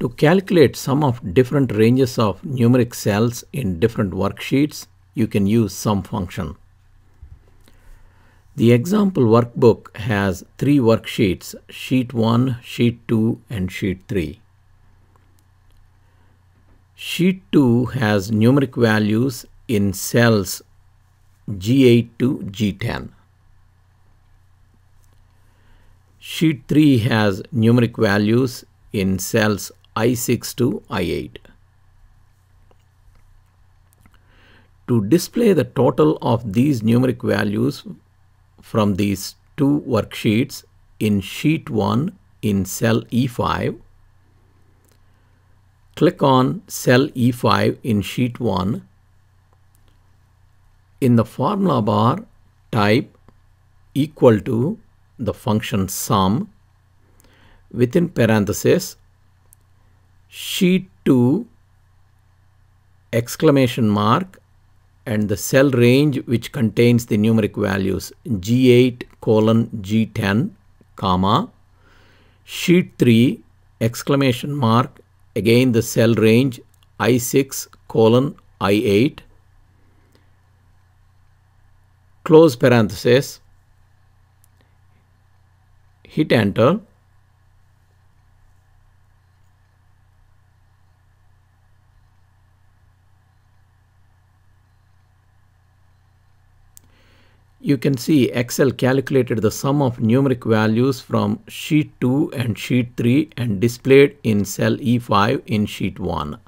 To calculate sum of different ranges of numeric cells in different worksheets, you can use sum function. The example workbook has three worksheets, sheet 1, sheet 2 and sheet 3. Sheet 2 has numeric values in cells G8 to G10. Sheet 3 has numeric values in cells I6 to I8. To display the total of these numeric values from these two worksheets in sheet 1 in cell E5, click on cell E5 in sheet 1. In the formula bar, type equal to the function sum within parenthesis sheet 2 exclamation mark and the cell range which contains the numeric values G8 colon G10 comma. Sheet 3 exclamation mark again the cell range I6 colon I8 close parenthesis. Hit enter you can see Excel calculated the sum of numeric values from sheet 2 and sheet 3 and displayed in cell E5 in sheet 1.